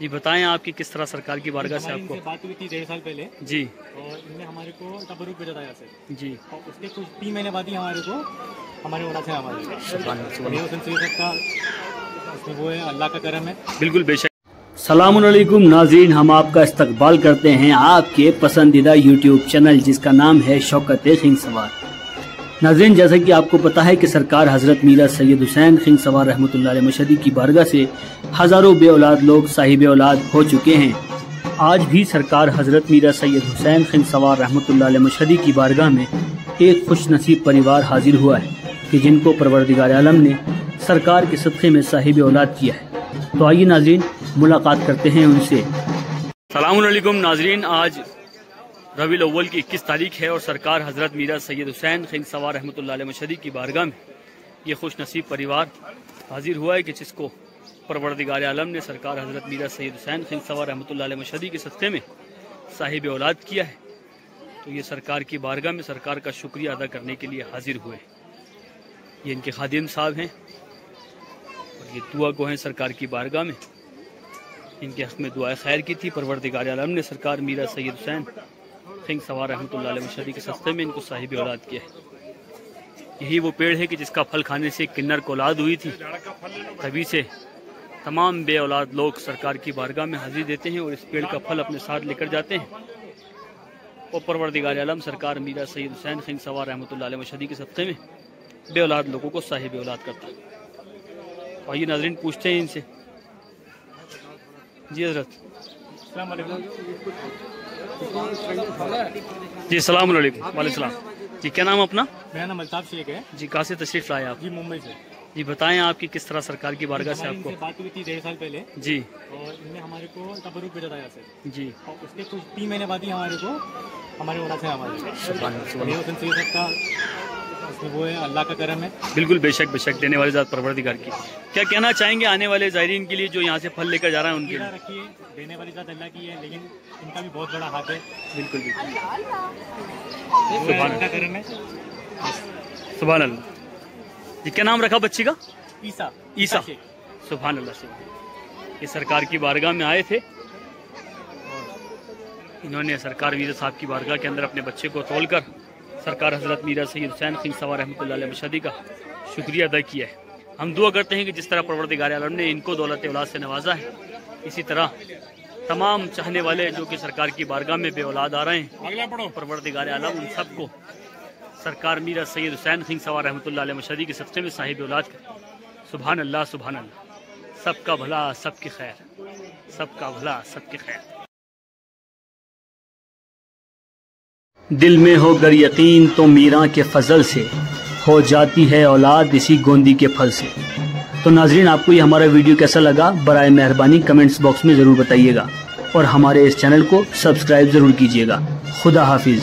जी बताएँ आपकी किस तरह सरकार की बारगाह से आपको बात हुई थी डेढ़ साल पहले। जी। और इनने हमारे को तबरुक भेजा था यहाँ से जी। और उसके कुछ तीन महीने बाद ही हमारे को हमारे उड़ा से हमारे का उसमें वो है अल्लाह का करम है। बिल्कुल बेशक। सलामुकुम नाजीन हम आपका इस्तकबाल करते हैं आपके पसंदीदा यूट्यूब चैनल जिसका नाम है शौकत खिंग नाजीन जैसा कि आपको पता है कि सरकार हज़रत मीरा सैयद हुसैन खिंग सवार रहमतुल्लाह मशदी की बारगाह से हज़ारों बे औलाद लोग, साहिब औलाद हो चुके हैं। आज भी सरकार हज़रत मीरा सैयद हुसैन खिंग सवार रहमतुल्लाह मशदी की बारगाह में एक खुश नसीब परिवार हाजिर हुआ है कि जिनको परवरदिगार आलम ने सरकार के सदक़े में साहिब औलाद किया है। तो आइए नाजरीन, मुलाकात करते हैं उनसे। सलामकुम नाजरीन, आज रबी अव्वल की इक्कीस तारीख है और सरकार हज़रत मीरा सैयद हुसैन खिंग सवार रहमतुल्लाह मशदी की बारगाह में। ये खुश नसीब परिवार हाजिर हुआ है कि जिसको परवरदिगार आलम ने सरकार हज़रत मीरा सैयद हुसैन खिंग सवार रहमतुल्लाह मशदी के सदक़े में साहिब औलाद किया है। तो ये सरकार की बारगाह में सरकार का शुक्रिया अदा करने के लिए हाजिर हुए। ये इनके खादिम साहब हैं और ये दुआ को हैं सरकार की बारगाह में। इनके हक में दुआ खैर की थी। परवरदिगार आलम ने सरकार मीरा सैयद हुसैन सिंह सवार मशदी के सस्ते में इनको साहिब औलाद किया है। यही वो पेड़ है कि जिसका फल खाने से किन्नर को औलाद हुई थी। तभी से तमाम बे औलाद लोग सरकार की बारगाह में हाजिर देते हैं और इस पेड़ का फल अपने साथ लेकर जाते हैं। और परवरदिगार आलम सरकार मीरा सैद हुसैन सिंह सवार रहमतुल्लाह मशदी के सदक़े में बे औलाद लोगों को साहिब औलाद करता है। आइए नाजरीन, पूछते हैं इनसे। जी हज़रत। जी सलाम वाले सलाम। जी क्या नाम अपना? मेरा नाम अल्ताफ शेख है। जी कहाँ से तशरीफ़ लाए आप? जी मुंबई से। जी बताएँ आपकी किस तरह सरकार की बारगाह से आपको बात हुई थी डेढ़ साल पहले। जी। और इनने हमारे को तबरुक भेजा था यहाँ से। जी। और उसके कुछ तीन महीने बाद ही हमारे को हमारे से हमारे उसमें वो है अल्लाह का करम है। बिल्कुल बेशक बेशक देने वाले ज़ात परवरदिगार की। क्या कहना चाहेंगे आने वाले जायरीन के लिए जो यहाँ से फल लेकर जा रहे हैं उनके लिए? रखिए देने वाली जात अल्लाह की है लेकिन इनका भी बहुत बड़ा हाथ है। बिल्कुल बिल्कुल। अल्लाह। का करम है। सुबह अल्लाह। जी क्या नाम रखा बच्ची का? ईसा। ईसा। शेख। सुबहान अल्लाह से ये सरकार की बारगाह में आए थे। इन्होंने सरकार मीरा साहब की बारगाह के अंदर अपने बच्चे को तोड़कर सरकार हज़रत मीरा सैद हुसैन खिंग सवार रहमतुल्लाह मशदी का शुक्रिया अदा किया है। हम दुआ करते हैं कि जिस तरह परवरदिगार आलम ने इनको दौलत औलाद से नवाजा है इसी तरह तमाम चाहने वाले जो कि सरकार की बारगाह में बे औलाद आ रहे हैं परवरदिगार आलम उन सबको सरकार मीरा सैद हुसैन खिंग सवार रहमतुल्लाह मशदी के सबसे में साहिब औलाद कर सुबहान अल्लाह सुबहान अल्लाह। सबका भला सबकी खैर। सबका भला सबकी खैर। दिल में हो गर यकीन तो मीरा के फजल से हो जाती है औलाद इसी गोंदी के फल से। तो नाजरीन, आपको ये हमारा वीडियो कैसा लगा? बरए मेहरबानी, कमेंट्स बॉक्स में ज़रूर बताइएगा और हमारे इस चैनल को सब्सक्राइब ज़रूर कीजिएगा। खुदा हाफिज़।